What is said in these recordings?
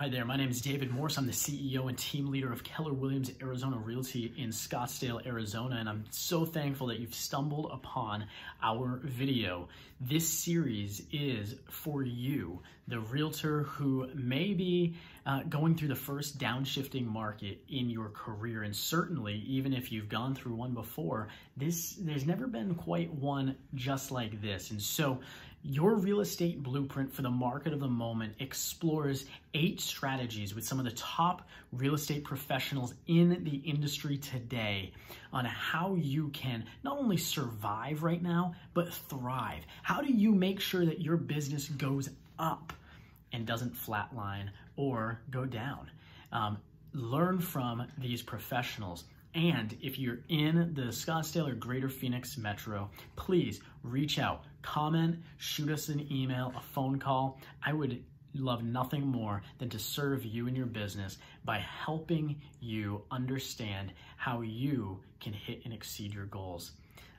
Hi there, my name is David Morse. I'm the CEO and team leader of Keller Williams Arizona Realty in Scottsdale, Arizona, and I'm so thankful that you've stumbled upon our video. This series is for you, the realtor who may be uh, going through the first downshifting market in your career. And certainly, even if you've gone through one before, this there's never been quite one just like this. And so your real estate blueprint for the market of the moment explores eight strategies with some of the top real estate professionals in the industry today on how you can not only survive right now, but thrive. How do you make sure that your business goes up and doesn't flatline or go down? Um, learn from these professionals and if you're in the Scottsdale or Greater Phoenix Metro, please reach out, comment, shoot us an email, a phone call. I would love nothing more than to serve you and your business by helping you understand how you can hit and exceed your goals.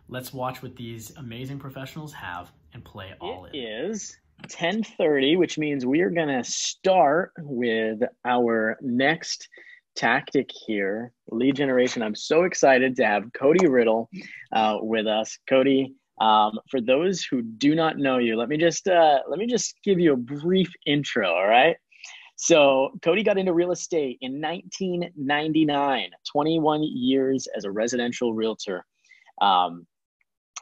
Let's watch what these amazing professionals have and play all it in. It is 10:30, which means we are going to start with our next tactic here, lead generation. I'm so excited to have Kodi Riddle uh, with us. Kodi, um, for those who do not know you, let me just uh, let me just give you a brief intro. All right. So Kodi got into real estate in 1999, 21 years as a residential realtor. Um,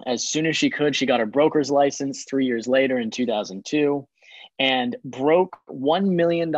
as soon as she could, she got her broker's license three years later in 2002 and broke $1 million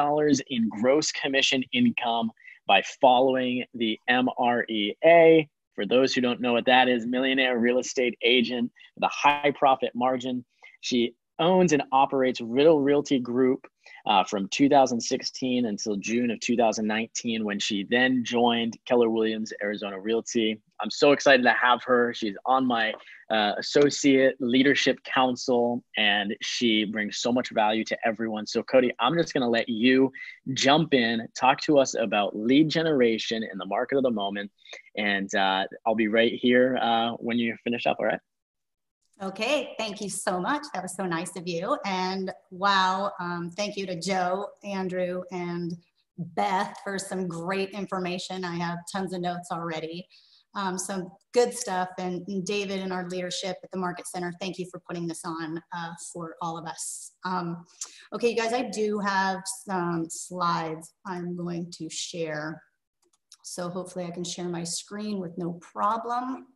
in gross commission income by following the MREA. For those who don't know what that is, Millionaire Real Estate Agent with a high profit margin. She owns and operates Riddle Realty Group uh, from 2016 until June of 2019, when she then joined Keller Williams Arizona Realty. I'm so excited to have her. She's on my uh, associate leadership council, and she brings so much value to everyone. So, Kodi, I'm just going to let you jump in, talk to us about lead generation in the market of the moment, and uh, I'll be right here uh, when you finish up. All right. Okay, thank you so much. That was so nice of you. And wow, um, thank you to Joe, Andrew, and Beth for some great information. I have tons of notes already. Um, some good stuff. And, David and our leadership at the Market Center, thank you for putting this on uh, for all of us. Um, okay, you guys, I do have some slides I'm going to share. So hopefully I can share my screen with no problem.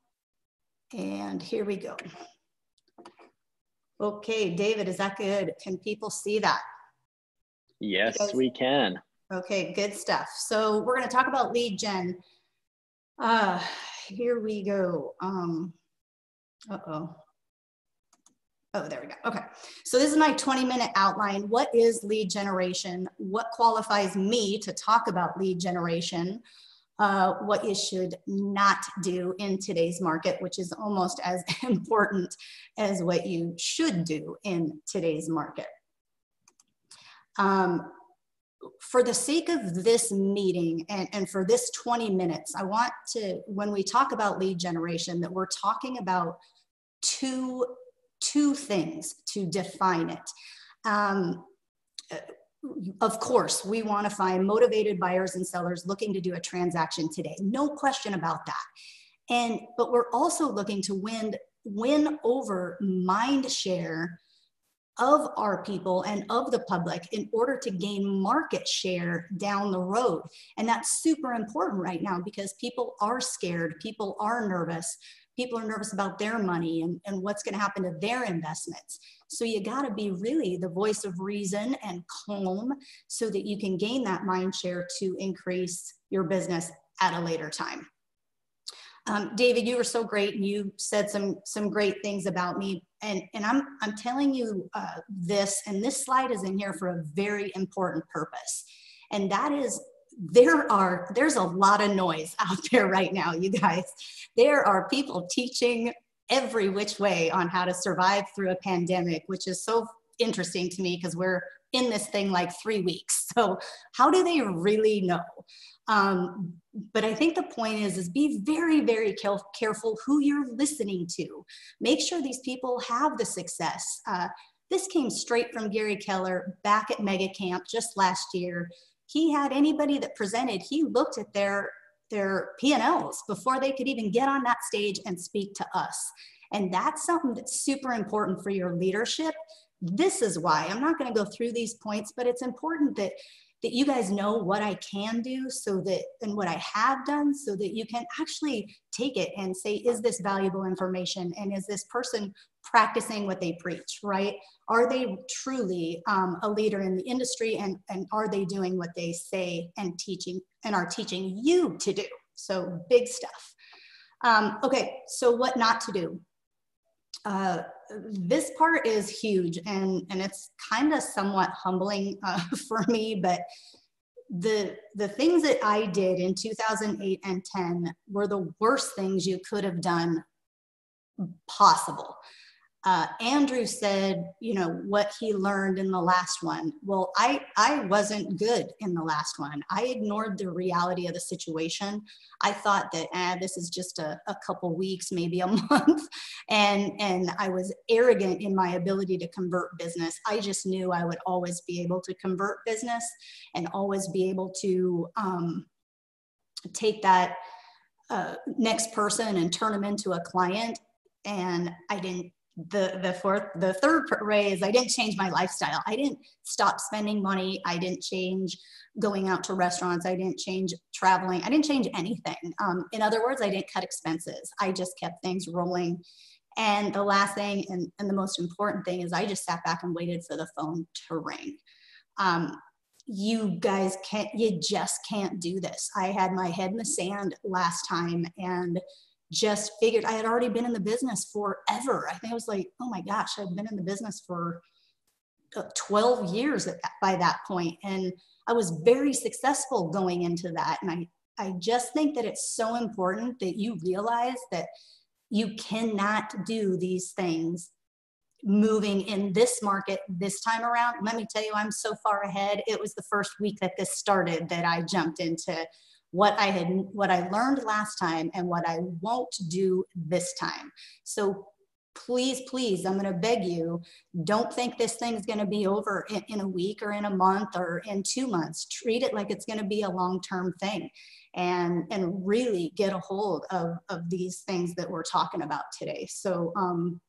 And here we go. Okay, David, is that good? Can people see that? Yes, guys, we can. Okay, good stuff. So we're going to talk about lead gen. Uh, here we go. Um, uh-oh. Oh, there we go. Okay. So this is my 20 minute outline. What is lead generation? What qualifies me to talk about lead generation? Uh, what you should not do in today's market, which is almost as important as what you should do in today's market. Um, for the sake of this meeting and, and for this 20 minutes, I want to, when we talk about lead generation, that we're talking about two, two things to define it. Um, of course, we want to find motivated buyers and sellers looking to do a transaction today. No question about that. And but we're also looking to win win over mind share of our people and of the public in order to gain market share down the road. And that's super important right now because people are scared, people are nervous, people are nervous about their money and, and what's going to happen to their investments. So you got to be really the voice of reason and calm so that you can gain that mind share to increase your business at a later time. Um, David, you were so great, and you said some some great things about me. And and I'm I'm telling you uh, this, and this slide is in here for a very important purpose, and that is there are there's a lot of noise out there right now you guys there are people teaching every which way on how to survive through a pandemic which is so interesting to me because we're in this thing like three weeks. So how do they really know? Um, but i think the point is is be very very careful who you're listening to. Make sure these people have the success. Uh, this came straight from gary keller back at mega camp just last year. He had anybody that presented, he looked at their their P&Ls before they could even get on that stage and speak to us. And that's something that's super important for your leadership. This is why I'm not going to go through these points, but it's important that that you guys know what I can do so that and what I have done so that you can actually take it and say is this valuable information? And is this person practicing what they preach right? Are they truly um, a leader in the industry? And and are they doing what they say and teaching and are teaching you to do? So big stuff. Um, okay so what not to do uh, this part is huge and, and it's kind of somewhat humbling uh, for me, but the, the things that I did in 2008 and 10 were the worst things you could have done possible uh, Andrew said, you know, what he learned in the last one. Well, I, I wasn't good in the last one. I ignored the reality of the situation. I thought that, eh, this is just a, a couple weeks, maybe a month. And, and I was arrogant in my ability to convert business. I just knew I would always be able to convert business and always be able to um, take that uh, next person and turn them into a client and I didn't the the fourth the third raise i didn't change my lifestyle. I didn't stop spending money. I didn't change going out to restaurants. I didn't change traveling. I didn't change anything. Um, in other words i didn't cut expenses. I just kept things rolling. And the last thing and, and the most important thing is i just sat back and waited for the phone to ring. Um, you guys can't you just can't do this. I had my head in the sand last time and just figured I had already been in the business forever. I think I was like, oh my gosh, I've been in the business for uh, 12 years by that point. And I was very successful going into that. And I, I just think that it's so important that you realize that you cannot do these things moving in this market this time around. Let me tell you, I'm so far ahead. It was the first week that this started that I jumped into what I had, what I learned last time and what I won't do this time. So please, please, I'm going to beg you, don't think this thing's going to be over in, in, a week or in a month or in two months. Treat it like it's going to be a long-term thing and, and really get a hold of, of these things that we're talking about today. So um,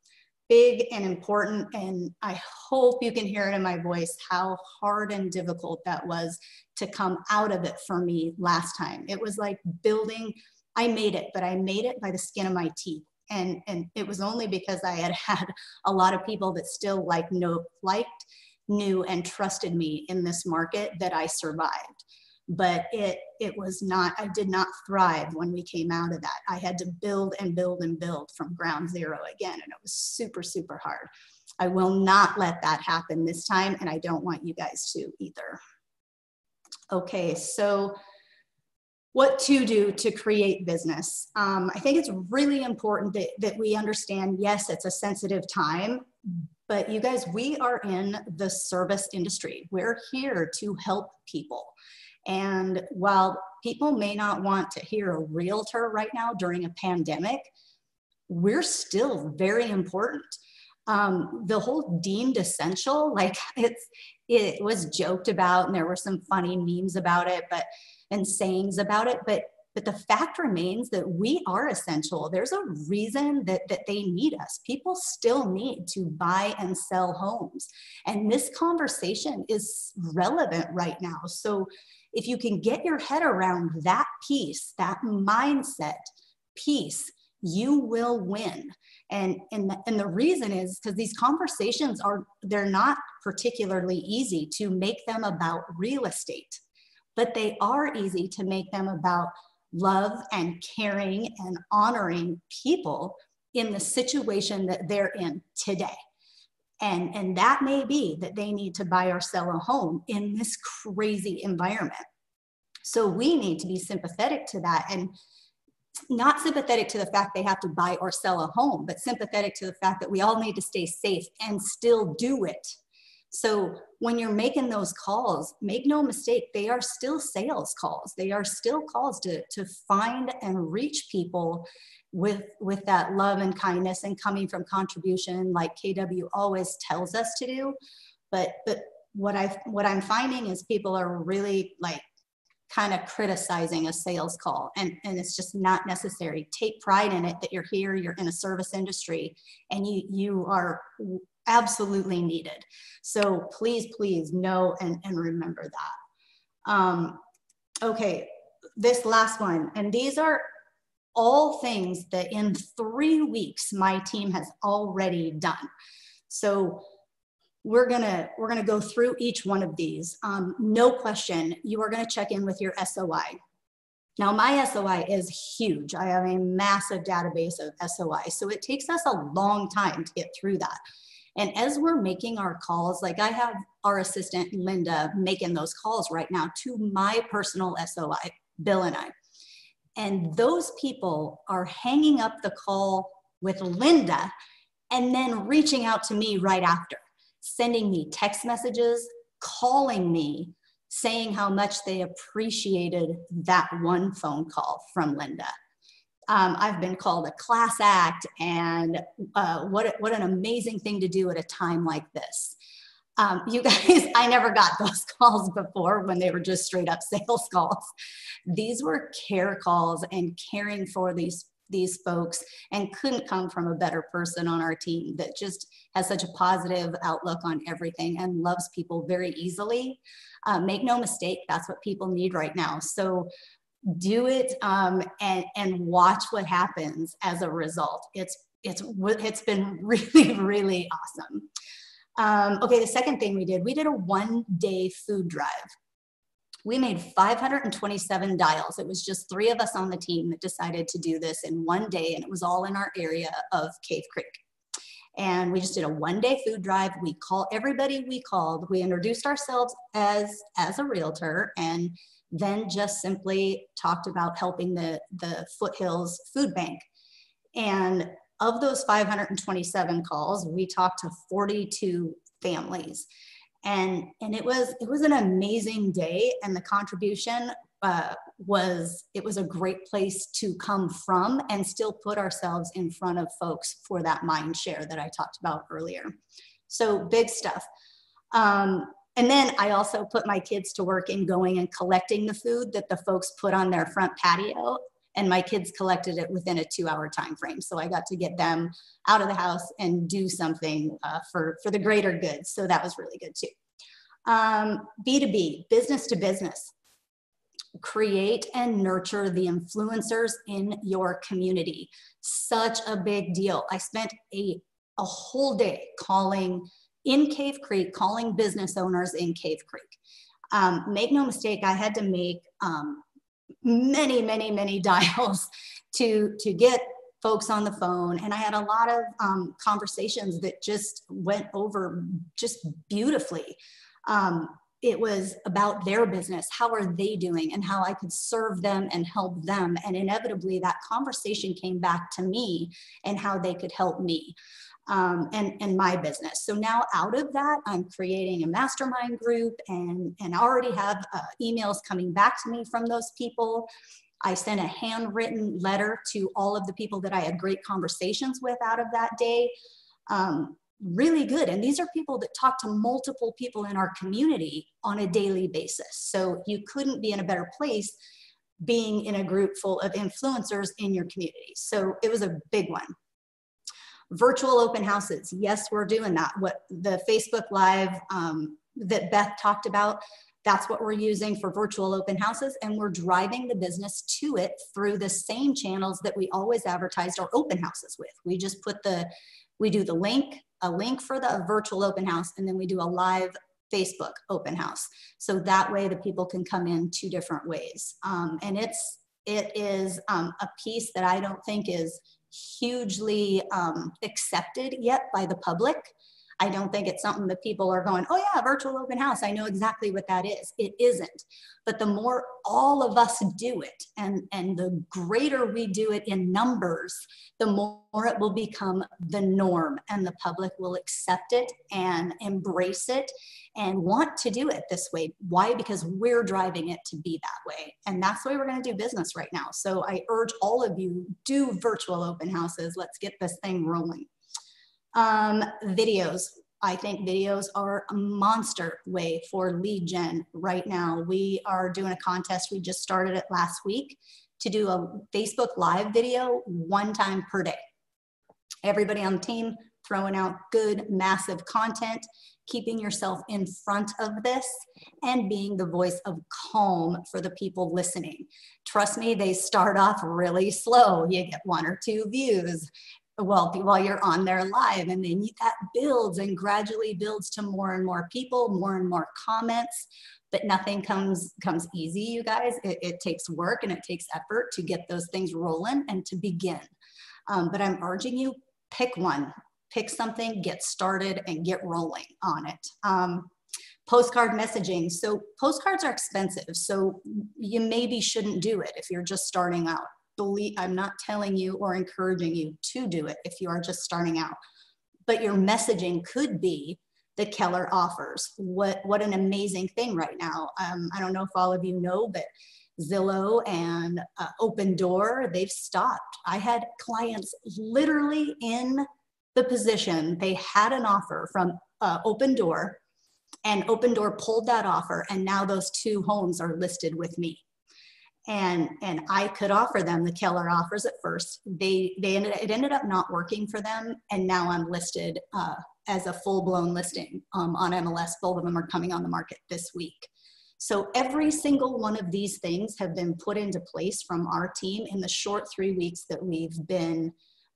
big and important. And I hope you can hear it in my voice how hard and difficult that was to come out of it for me last time. It was like building, I made it, but I made it by the skin of my teeth. And, and it was only because I had had a lot of people that still like know, liked, knew, and trusted me in this market that I survived but it it was not i did not thrive when we came out of that. I had to build and build and build from ground zero again and it was super super hard. I will not let that happen this time and i don't want you guys to either. Okay so what to do to create business? Um, i think it's really important that, that we understand yes it's a sensitive time but you guys we are in the service industry. We're here to help people and while people may not want to hear a realtor right now during a pandemic, we're still very important. Um, the whole deemed essential, like it's, it was joked about and there were some funny memes about it, but, and sayings about it, but but the fact remains that we are essential. There's a reason that, that they need us. People still need to buy and sell homes. And this conversation is relevant right now. So if you can get your head around that piece, that mindset piece, you will win. And, and, the, and the reason is because these conversations are, they're not particularly easy to make them about real estate, but they are easy to make them about love and caring and honoring people in the situation that they're in today. And, and that may be that they need to buy or sell a home in this crazy environment. So we need to be sympathetic to that and not sympathetic to the fact they have to buy or sell a home, but sympathetic to the fact that we all need to stay safe and still do it. So when you're making those calls, make no mistake, they are still sales calls. They are still calls to, to find and reach people with with that love and kindness and coming from contribution like KW always tells us to do. But but what I what I'm finding is people are really like kind of criticizing a sales call and, and it's just not necessary take pride in it that you're here you're in a service industry and you you are absolutely needed so please please know and, and remember that um, okay this last one and these are all things that in three weeks my team has already done so we're gonna we're gonna go through each one of these. Um, no question, you are gonna check in with your SOI. Now my SOI is huge. I have a massive database of SOI, so it takes us a long time to get through that. And as we're making our calls, like I have our assistant Linda making those calls right now to my personal SOI, Bill and I. And those people are hanging up the call with Linda and then reaching out to me right after sending me text messages, calling me, saying how much they appreciated that one phone call from Linda. Um, I've been called a class act, and uh, what, what an amazing thing to do at a time like this. Um, you guys, I never got those calls before when they were just straight up sales calls. These were care calls and caring for these these folks and couldn't come from a better person on our team that just has such a positive outlook on everything and loves people very easily. Uh, make no mistake, that's what people need right now. So do it um, and, and watch what happens as a result. It's, it's, it's been really, really awesome. Um, okay, the second thing we did, we did a one day food drive we made 527 dials. It was just three of us on the team that decided to do this in one day, and it was all in our area of Cave Creek. And we just did a one day food drive. We call everybody we called. We introduced ourselves as, as a realtor and then just simply talked about helping the, the Foothills Food Bank. And of those 527 calls, we talked to 42 families. And and it was it was an amazing day and the contribution uh, was it was a great place to come from and still put ourselves in front of folks for that mind share that i talked about earlier. So big stuff. Um, and then i also put my kids to work in going and collecting the food that the folks put on their front patio. And my kids collected it within a two hour time frame so i got to get them out of the house and do something uh, for for the greater good. So that was really good too. Um, b2b business to business. Create and nurture the influencers in your community. Such a big deal. I spent a a whole day calling in cave creek calling business owners in cave creek um, make no mistake i had to make um, many, many, many dials to, to get folks on the phone. And I had a lot of um, conversations that just went over just beautifully. Um, it was about their business. How are they doing and how I could serve them and help them. And inevitably, that conversation came back to me and how they could help me um, and, and my business. So now out of that, I'm creating a mastermind group and, and already have uh, emails coming back to me from those people. I sent a handwritten letter to all of the people that I had great conversations with out of that day. Um, really good. And these are people that talk to multiple people in our community on a daily basis. So you couldn't be in a better place being in a group full of influencers in your community. So it was a big one virtual open houses. Yes, we're doing that. What the Facebook Live um, that Beth talked about, that's what we're using for virtual open houses. And we're driving the business to it through the same channels that we always advertised our open houses with. We just put the, we do the link, a link for the virtual open house, and then we do a live Facebook open house. So that way the people can come in two different ways. Um, and it's, it is um, a piece that I don't think is hugely um, accepted yet by the public. I don't think it's something that people are going, oh yeah, virtual open house. I know exactly what that is. It isn't. But the more all of us do it and, and the greater we do it in numbers, the more it will become the norm and the public will accept it and embrace it and want to do it this way. Why? Because we're driving it to be that way. And that's the way we're going to do business right now. So I urge all of you do virtual open houses. Let's get this thing rolling. Um, videos. I think videos are a monster way for lead gen right now. We are doing a contest. We just started it last week to do a Facebook live video one time per day. Everybody on the team throwing out good, massive content, keeping yourself in front of this, and being the voice of calm for the people listening. Trust me, they start off really slow. You get one or two views well while you're on there live and then that builds and gradually builds to more and more people more and more comments but nothing comes comes easy you guys it, it takes work and it takes effort to get those things rolling and to begin um, but i'm urging you pick one pick something, get started, and get rolling on it. Um, postcard messaging. So postcards are expensive. So you maybe shouldn't do it if you're just starting out. Believe I'm not telling you or encouraging you to do it if you are just starting out. But your messaging could be the Keller offers. What what an amazing thing right now. Um, I don't know if all of you know, but Zillow and uh, Opendoor, they've stopped. I had clients literally in the position, they had an offer from uh, Opendoor, and Opendoor pulled that offer, and now those two homes are listed with me. And and I could offer them the Keller offers at first. They they ended it ended up not working for them, and now I'm listed uh, as a full blown listing um, on MLS. Both of them are coming on the market this week. So every single one of these things have been put into place from our team in the short three weeks that we've been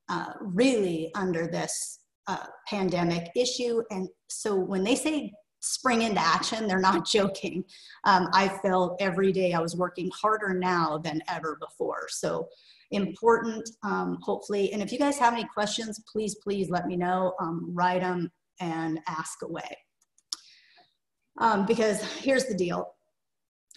uh, really under this uh, pandemic issue. And so when they say spring into action, they're not joking. Um, I felt every day I was working harder now than ever before. So important, um, hopefully. And if you guys have any questions, please, please let me know. Um, write them and ask away. Um, because here's the deal.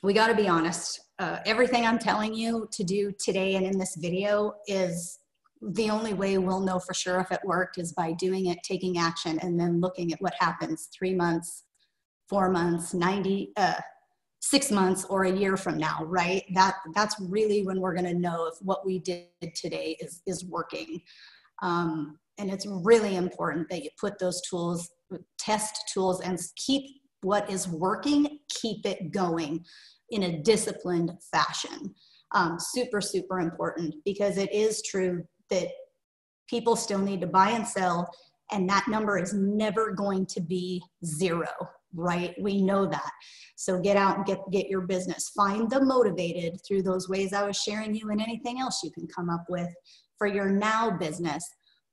We got to be honest. Uh, everything I'm telling you to do today and in this video is the only way we'll know for sure if it worked is by doing it, taking action, and then looking at what happens three months, four months, 90, uh, six months, or a year from now, right? That, that's really when we're gonna know if what we did today is, is working. Um, and it's really important that you put those tools, test tools, and keep what is working, keep it going in a disciplined fashion. Um, super, super important because it is true that people still need to buy and sell and that number is never going to be zero right? We know that. So get out and get get your business. Find the motivated through those ways i was sharing you and anything else you can come up with for your now business.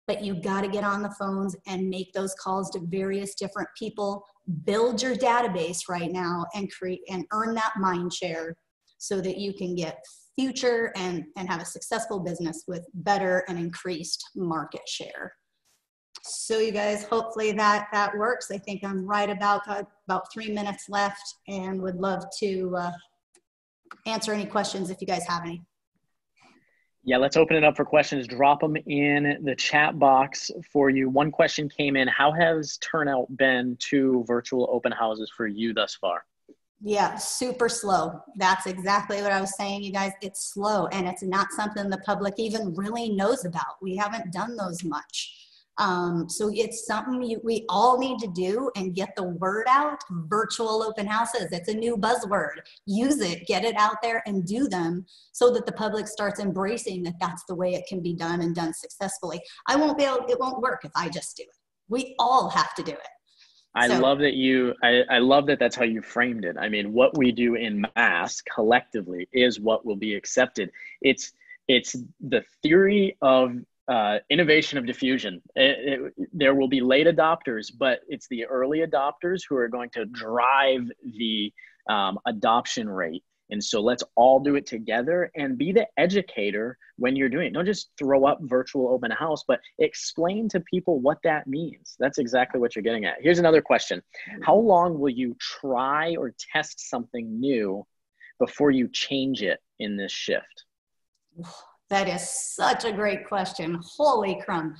But you got to get on the phones and make those calls to various different people. Build your database right now and create and earn that mind share so that you can get future and, and have a successful business with better and increased market share. So you guys, hopefully that, that works. I think I'm right about, uh, about three minutes left and would love to uh, answer any questions if you guys have any. Yeah, let's open it up for questions. Drop them in the chat box for you. One question came in How has turnout been to virtual open houses for you thus far? Yeah, super slow. That's exactly what I was saying, you guys. It's slow and it's not something the public even really knows about. We haven't done those much. Um, so it's something you, we all need to do and get the word out. Virtual open houses, it's a new buzzword. Use it, get it out there and do them so that the public starts embracing that that's the way it can be done and done successfully. I won't be able, it won't work if I just do it. We all have to do it. I so, love that you I, I love that that's how you framed it. I mean, what we do in mass collectively is what will be accepted. It's it's the theory of uh, innovation of diffusion. It, it, there will be late adopters, but it's the early adopters who are going to drive the um, adoption rate. And so let's all do it together and be the educator when you're doing it. Don't just throw up virtual open house, but explain to people what that means. That's exactly what you're getting at. Here's another question How long will you try or test something new before you change it in this shift? That is such a great question. Holy crumb.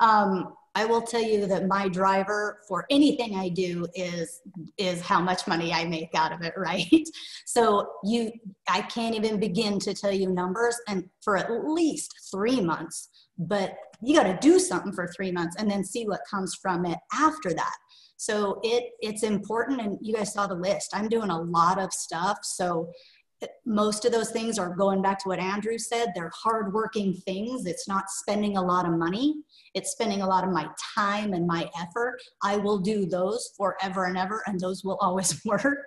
Um, I will tell you that my driver for anything I do is is how much money I make out of it, right? So you I can't even begin to tell you numbers and for at least 3 months, but you got to do something for 3 months and then see what comes from it after that. So it it's important, and you guys saw the list. I'm doing a lot of stuff, so most of those things are going back to what Andrew said. They're hardworking things. It's not spending a lot of money. It's spending a lot of my time and my effort. I will do those forever and ever, and those will always work.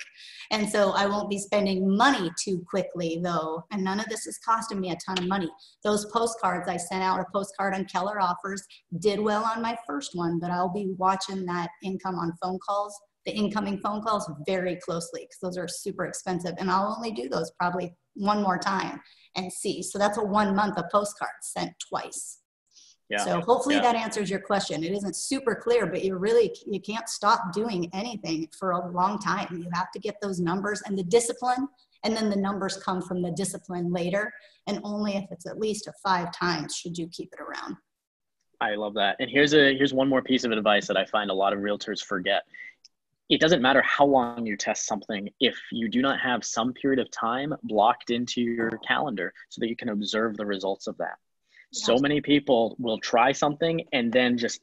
And so I won't be spending money too quickly, though. And none of this is costing me a ton of money. Those postcards I sent out, a postcard on Keller offers, did well on my first one, but I'll be watching that income on phone calls the incoming phone calls very closely because those are super expensive. And I'll only do those probably one more time and see. So that's a one month of postcards sent twice. Yeah. So hopefully yeah. that answers your question. It isn't super clear, but you really you can't stop doing anything for a long time. You have to get those numbers and the discipline, and then the numbers come from the discipline later. And only if it's at least a five times should you keep it around. I love that. And here's a here's one more piece of advice that I find a lot of realtors forget it doesn't matter how long you test something if you do not have some period of time blocked into your calendar so that you can observe the results of that. So many people will try something and then just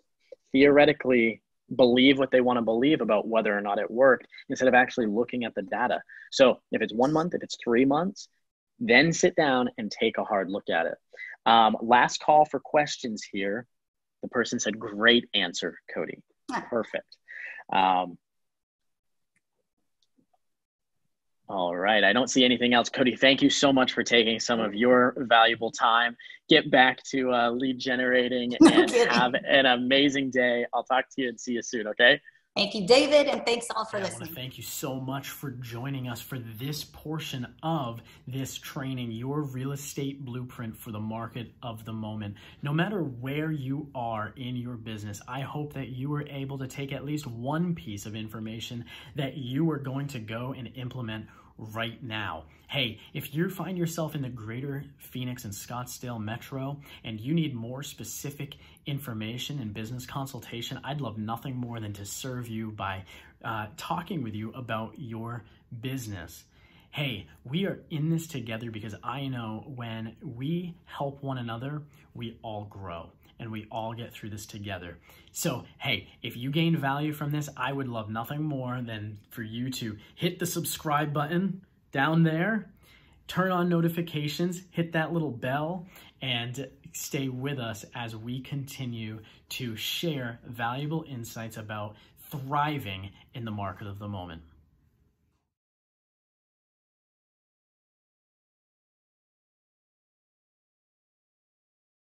theoretically believe what they want to believe about whether or not it worked instead of actually looking at the data. So if it's one month, if it's three months, then sit down and take a hard look at it. Um, last call for questions here. The person said, Great answer, Kodi. Perfect. Um, All right. I don't see anything else. Kodi, thank you so much for taking some of your valuable time. Get back to uh, lead generating and have an amazing day. I'll talk to you and see you soon. Okay. Thank you, David, and thanks all for yeah, listening. I want to thank you so much for joining us for this portion of this training, your real estate blueprint for the market of the moment. No matter where you are in your business, I hope that you were able to take at least one piece of information that you are going to go and implement right now. Hey, if you find yourself in the greater Phoenix and Scottsdale metro and you need more specific information and business consultation, I'd love nothing more than to serve you by uh, talking with you about your business. Hey, we are in this together because I know when we help one another, we all grow and we all get through this together. So, hey, if you gain value from this, I would love nothing more than for you to hit the subscribe button down there, turn on notifications, hit that little bell, and stay with us as we continue to share valuable insights about thriving in the market of the moment.